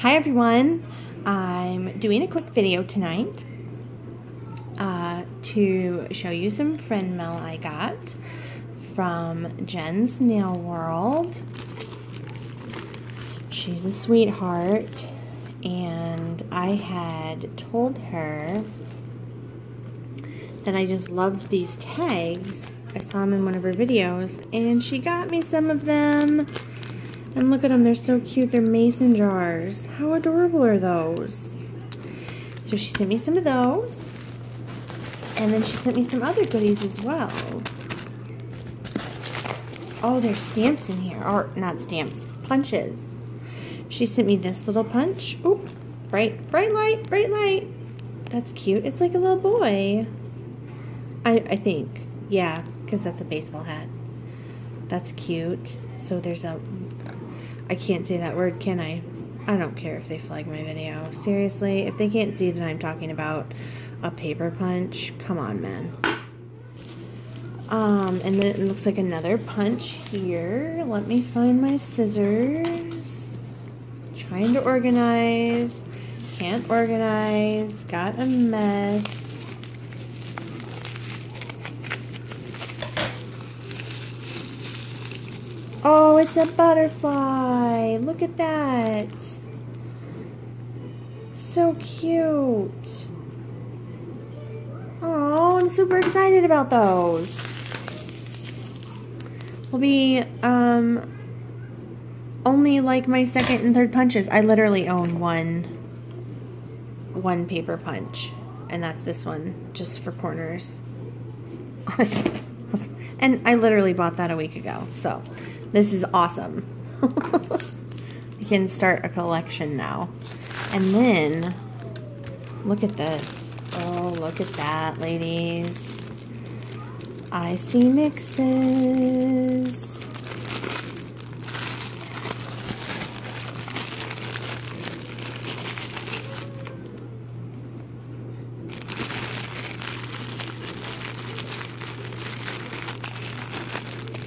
Hi everyone, I'm doing a quick video tonight uh, to show you some friend mail I got from Jen's Nail World. She's a sweetheart and I had told her that I just loved these tags. I saw them in one of her videos and she got me some of them and look at them, they're so cute. They're mason jars. How adorable are those? So she sent me some of those. And then she sent me some other goodies as well. Oh, there's stamps in here. Or, not stamps, punches. She sent me this little punch. Oop, bright, bright light, bright light. That's cute. It's like a little boy. I, I think. Yeah, because that's a baseball hat. That's cute. So there's a I can't say that word, can I? I don't care if they flag my video. Seriously, if they can't see that I'm talking about a paper punch, come on, man. Um, and then it looks like another punch here. Let me find my scissors. Trying to organize. Can't organize. Got a mess. Oh, it's a butterfly. Look at that. So cute. Oh, I'm super excited about those. Will be um only like my second and third punches. I literally own one one paper punch and that's this one just for corners. and I literally bought that a week ago. So, this is awesome. I can start a collection now. And then, look at this. Oh, look at that, ladies. Icy mixes.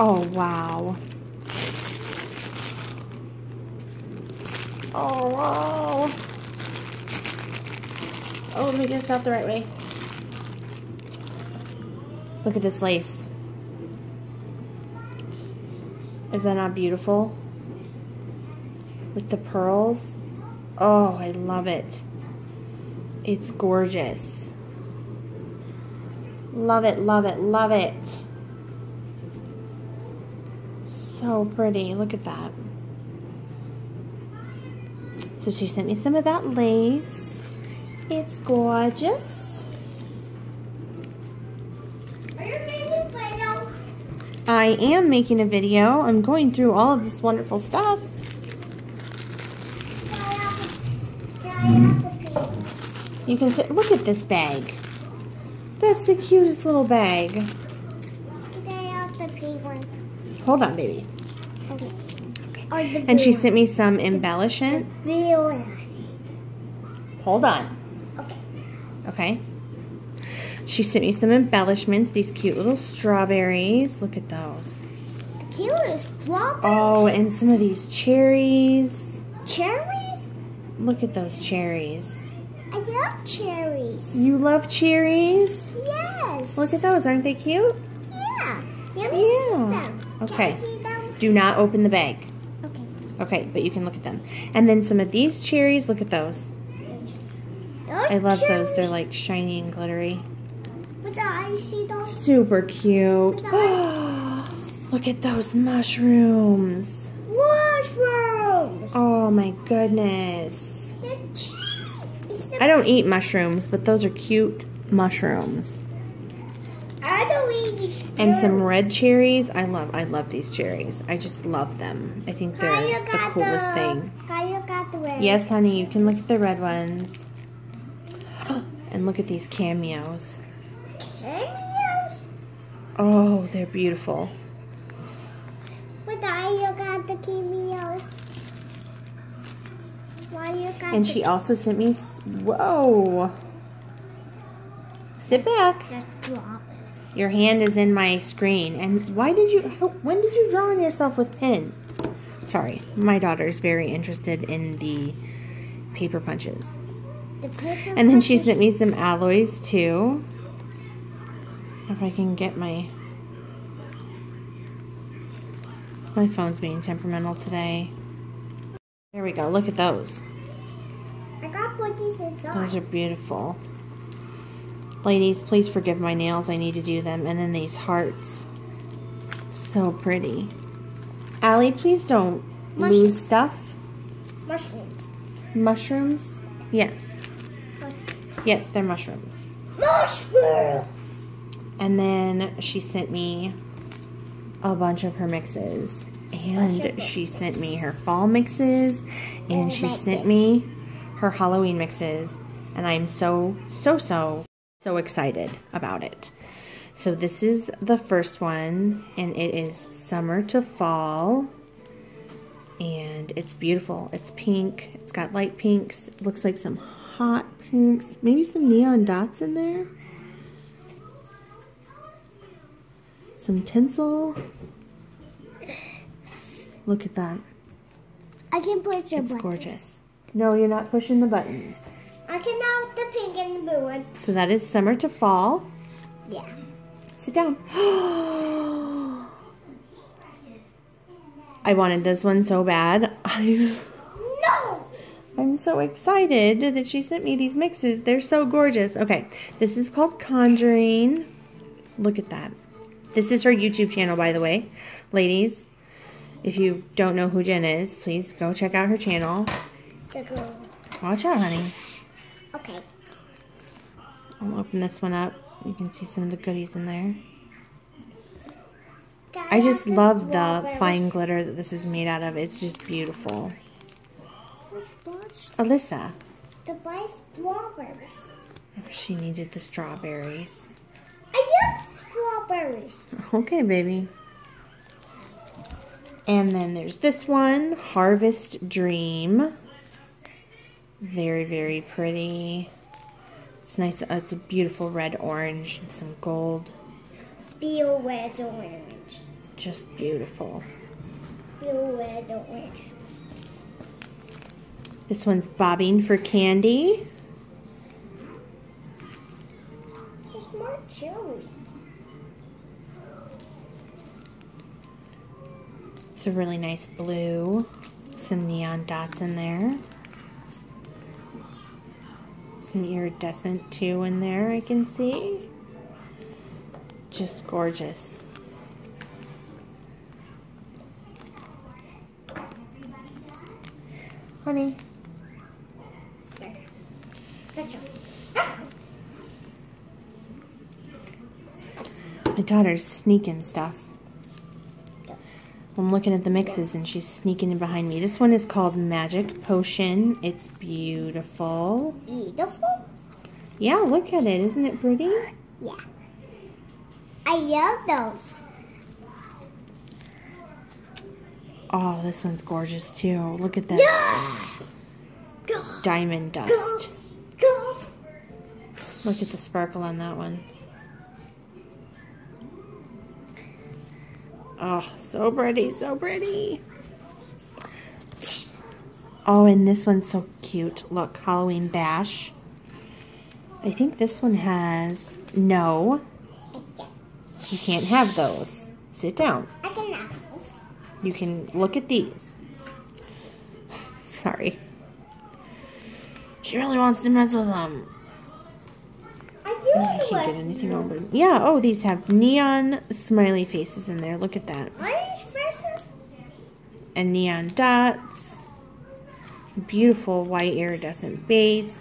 Oh, wow. Oh, wow. Out the right way. Look at this lace. Is that not beautiful? With the pearls. Oh, I love it. It's gorgeous. Love it, love it, love it. So pretty. Look at that. So she sent me some of that lace. It's gorgeous. I am making a video. I'm going through all of this wonderful stuff. You can sit, look at this bag. That's the cutest little bag. Hold on, baby. Okay. And she sent me some embellishment. Hold on. Okay. She sent me some embellishments, these cute little strawberries. Look at those. Cutest strawberries? Oh, and some of these cherries. Cherries? Look at those cherries. I love cherries. You love cherries? Yes. Look at those. Aren't they cute? Yeah. Let me yeah. see them. Okay. Do not open the bag. Okay. Okay, but you can look at them. And then some of these cherries, look at those. Those I love cherries. those. They're like shiny and glittery. But I see those. Super cute. look at those mushrooms. Mushrooms. Oh my goodness. I don't eat mushrooms, but those are cute mushrooms. I don't eat these And some red cherries. I love I love these cherries. I just love them. I think they're the coolest the, thing. The red. Yes, honey, you can look at the red ones. And look at these cameos. Cameos? Oh, they're beautiful. But I got the cameos. Why you got And she also sent me whoa. Sit back. Just drop it. Your hand is in my screen. And why did you, when did you draw on yourself with pen? Sorry, my daughter's very interested in the paper punches. And then she sent me some alloys too. If I can get my my phone's being temperamental today. There we go. Look at those. I got. Those are beautiful. Ladies, please forgive my nails. I need to do them. And then these hearts. So pretty. Allie, please don't Mushroom. lose stuff. mushrooms. Mushrooms? Yes. Yes, they're mushrooms. Mushrooms. And then she sent me a bunch of her mixes. And she sent me her fall mixes. And Oh, she sent me her Halloween mixes. And I'm so, so, so, so excited about it. So this is the first one. And it is summer to fall. And it's beautiful. It's pink. It's got light pinks. It looks like some hot Maybe some neon dots in there. some tinsel. Look at that. I can push your It's buttons. gorgeous. No, you're not pushing the buttons. I can have the pink and the blue one. So that is summer to fall. Yeah. Sit down. I wanted this one so bad. I'm, so excited that she sent me these mixes. They're so gorgeous. Okay, this is called Conjuring. Look at that. This is her YouTube channel, by the way. Ladies, if you don't know who Jen is, please go check out her channel. The girl. Watch out, honey. Okay. I'll open this one up. You can see some of the goodies in there. I just love the fine glitter that this is made out of. It's just beautiful. Alyssa, the buy strawberries. she needed the strawberries. I get strawberries. Okay, baby. And then there's this one, Harvest Dream. Very, very pretty. It's nice. uh, It's a beautiful red orange and some gold. Blue, red, orange. Just beautiful. Blue, red, orange. This one's Bobbing for Candy. There's more. It's a really nice blue. Some neon dots in there. Some iridescent too in there, I can see. Just gorgeous. Honey, There. That's all. My daughter's sneaking stuff. I'm looking at the mixes and she's sneaking in behind me. This one is called Magic Potion. It's beautiful. Beautiful. Yeah, look at it. Isn't it pretty? Yeah. I love those. Oh, this one's gorgeous too. Look at that Go, diamond dust. Look at the sparkle on that one. Oh, so pretty, so pretty. Oh, and this one's so cute. Look, Halloween Bash. I think this one has no. You can't have those. Sit down. I can have those. You can look at these. Sorry. She really wants to mess with them. I can't get anything over. Yeah, oh, these have neon smiley faces in there. Look at that. And neon dots. Beautiful white iridescent base.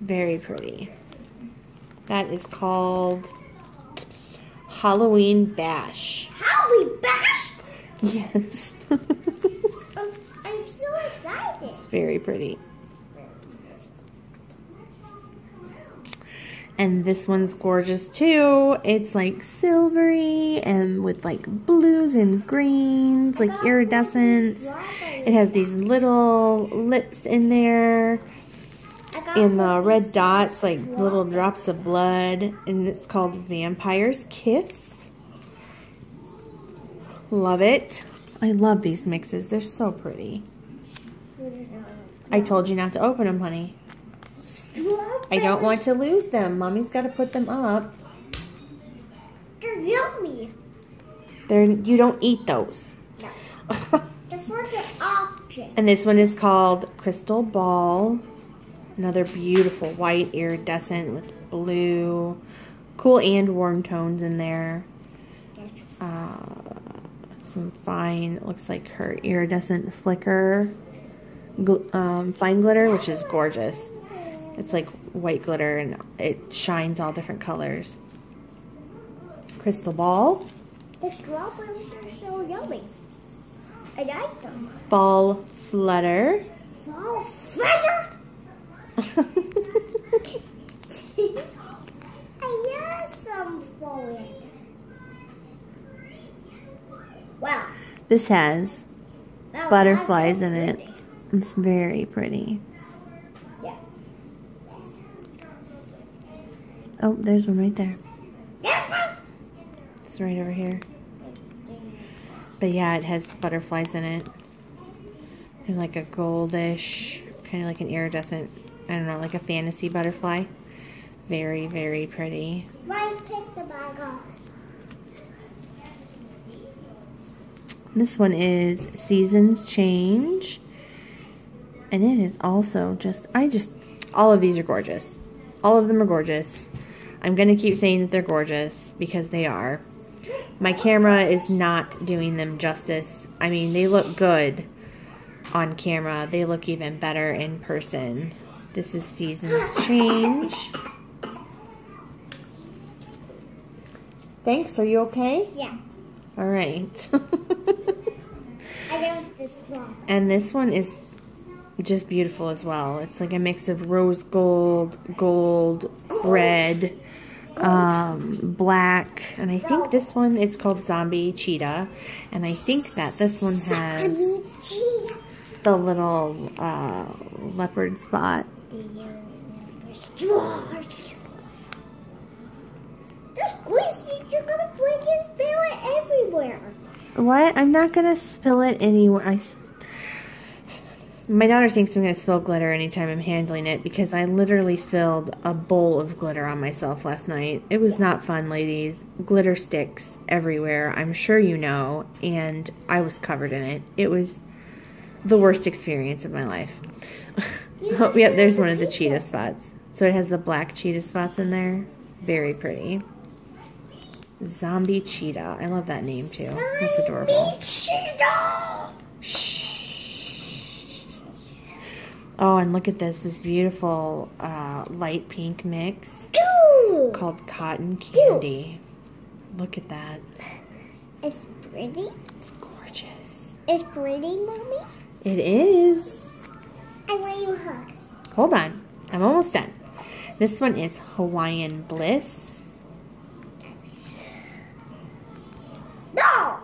Very pretty. That is called Halloween Bash. Halloween bash. Yes. I'm, oh, I'm so excited. It's very pretty. And this one's gorgeous too. It's like silvery and with like blues and greens, like iridescent. It has these little lips in there and the red dots, like little drops of blood. And it's called Vampire's Kiss. Love it. I love these mixes. They're so pretty. I told you not to open them, honey. I don't want to lose them. Mommy's got to put them up. They're yummy. They're you don't eat those. No. They're for the object. and this one is called Crystal Ball. Another beautiful white iridescent with blue, cool and warm tones in there. Uh, some fine, looks like her iridescent flicker, gl- um, fine glitter, which is gorgeous. It's like white glitter and it shines all different colors. Crystal ball, The strawberries are so yummy. I like them. ball flutter. Oh, fresh! I love some falling. Wow. this has that- butterflies in it. It's very pretty. Oh, there's one right there. It's right over here. But yeah, it has butterflies in it. And like a goldish, kind of like an iridescent, I don't know, like a fantasy butterfly. Very, very pretty. Ryan, pick the bag up. This one is Seasons Change. And it is also just, I just, all of these are gorgeous. All of them are gorgeous. I'm going to keep saying that they're gorgeous because they are. My camera is not doing them justice. I mean, they look good on camera. They look even better in person. This is season Change. Thanks. Are you okay? Yeah. All right. This. And this one is just beautiful as well. It's like a mix of rose gold, gold, red, um, black, and I think this one it's called Zombie Cheetah. And I think that this one has the little uh, leopard spot. You're gonna break his spill everywhere. What? I'm not gonna spill it anywhere. I my daughter thinks I'm gonna spill glitter anytime I'm handling it because I literally spilled a bowl of glitter on myself last night. It was not fun, ladies. Glitter sticks everywhere. I'm sure you know, and I was covered in it. It was the worst experience of my life. oh, yep, there's one of the cheetah spots. So it has the black cheetah spots in there. Very pretty. Zombie cheetah. I love that name too. That's adorable. Zombie cheetah. Shh. Oh, and look at this. This beautiful uh, light pink mix called Cotton Candy. Look at that. It's pretty. It's gorgeous. It's pretty, mommy. It is. I want you hugs. Hold on. I'm almost done. This one is Hawaiian Bliss. No.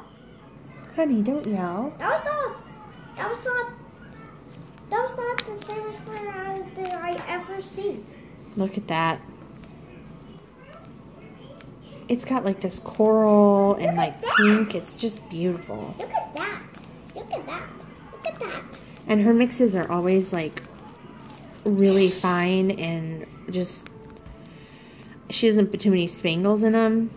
Honey, don't yell. That was not. That was not. That not the square that I ever see. Look at that. It's got like this coral and like pink. It's just beautiful. Look at that. Look at that. Look at that. And her mixes are always like really fine and just she doesn't put too many spangles in them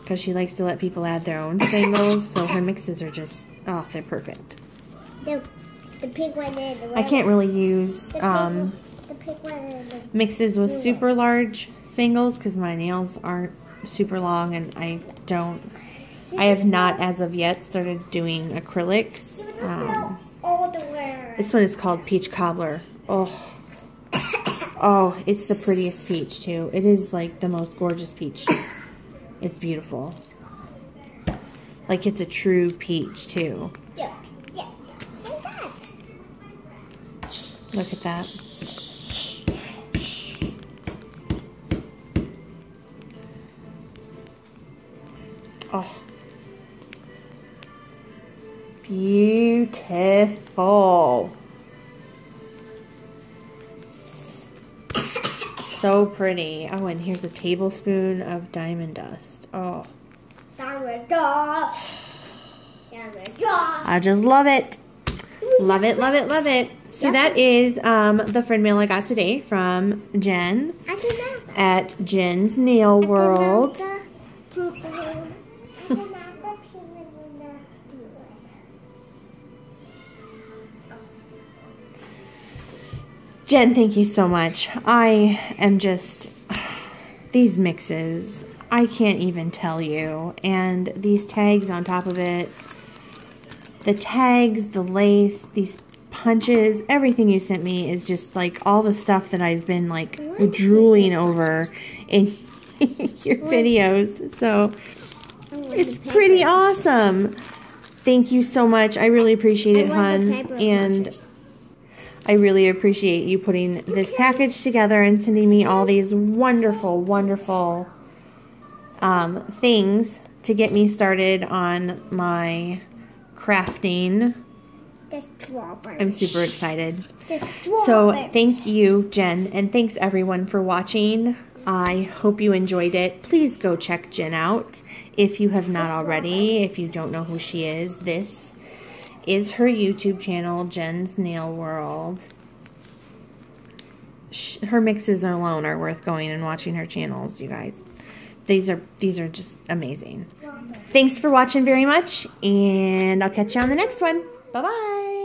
because she likes to let people add their own spangles. So her mixes are just oh, they're perfect. The the pink one and I can't really use um, the pink one and the mixes with super large spangles because my nails aren't super long and I don't. I have not as of yet started doing acrylics. Um, all the way. This one is called Peach Cobbler. Oh. Oh, it's the prettiest peach too. It is like the most gorgeous peach. It's beautiful. Like it's a true peach too. Yeah. Look at that. Oh. Beautiful. So pretty. Oh, and here's a tablespoon of diamond dust. Oh, Diamond dust. Diamond dust. I just love it. Love it, love it, love it. So that is um, the friend mail I got today from Jen at Jen's Nail World. Jen, thank you so much. I am just, these mixes, I can't even tell you. And these tags on top of it, the tags, the lace, these punches, everything you sent me is just like all the stuff that I've been like drooling over in your videos. So it's pretty awesome. Thank you so much. I really appreciate it, hun. And I really appreciate you putting this package together and sending me all these wonderful, wonderful um, things to get me started on my crafting. I'm super excited. So thank you, Jen, and thanks everyone for watching. I hope you enjoyed it. Please go check Jen out if you have not already. If you don't know who she is, this is her YouTube channel, Jen's Nail World. Her mixes alone are worth going and watching her channels, you guys. These are these are just amazing. Thanks for watching very much, and I'll catch you on the next one. 拜拜。